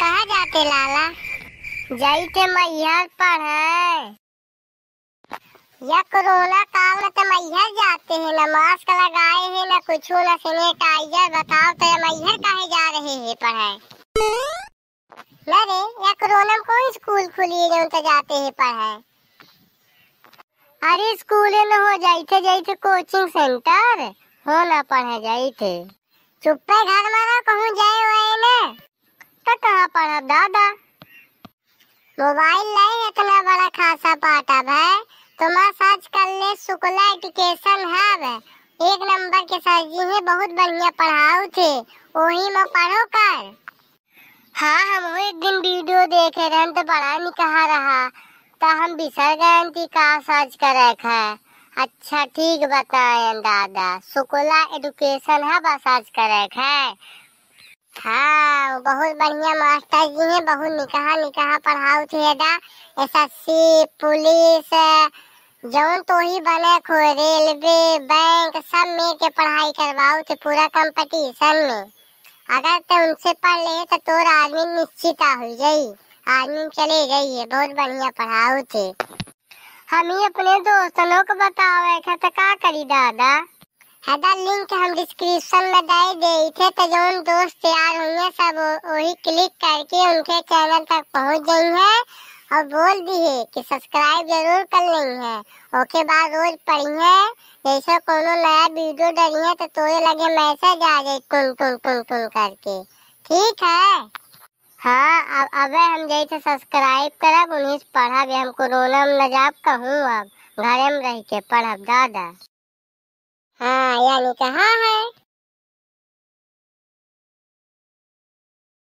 कहाँ जाते, लाला? जाइते मैहर पढ़े या कोरोना काल में तो मैहर जाते हैं, न मास्क लगाए हैं, न कुछ न सैनिटाइजर। बताओ तो मैहर काहे जा रहे हैं पढ़े न रे या कोरोना में कौन स्कूल खुली है तो जाते हैं पढ़े अरे, स्कूल में हो जाइते जाइते कोचिंग सेंटर। हो ना पढ़े जाइते चुप्पे घर में रह कहूँ जाए हुए ने तो कहाँ पढ़ा दादा। मोबाइल नहीं, इतना बड़ा खासा पाटा है तुम सर्च कर ले शुक्ला एजुकेशन हब। एक नंबर के सर जी है बहुत बढ़िया पढ़ाओ थे। वही में पढ़ो कर हाँ हम एक दिन वीडियो देखे रहे तो बड़ा निकहा रहा। तो हम बिसर गए थी का सर्च कर रखा है अच्छा ठीक बताए, दादा। शुक्ला एजुकेशन है बस सर्च कर रखा है हाँ। बहुत बढ़िया मास्टर जी हैं, बहुत निकाह निकाह पढ़ाओ थे दा। एसएससी पुलिस, जौन तो ही बने खो रेलवे, बैंक, सब में के पढ़ाई करवाओ थे पूरा कंपटीशन में। अगर तो उनसे पढ़ ले तो तोर आदमी निश्चित हो जाई। आदमी चले है बहुत बढ़िया पढ़ाओ थे। हम ही अपने दोस्तों को बतावे तो का करी दादा? हदा लिंक हम डिस्क्रिप्शन में दे दे थे तो जो दोस्त तैयार होंगे सब वही क्लिक करके उनके चैनल तक पहुँच गई है। और बोल दी है कि सब्सक्राइब ज़रूर कर लेंगे ओके बाद रोज पढ़ी है। जैसे कोनो नया वीडियो डली है तो तोरे लगे मैसेज आ जाए टुन टुन टुन टुन करके। ठीक है? हाँ अब, अबे हम जैसे सब्सक्राइब करब, उन्हीं से पढ़ब हम कोरोना में न जाब कहूँ अब। घरे में रह के पढ़ब, दादा। हाँ यानी कहाँ है।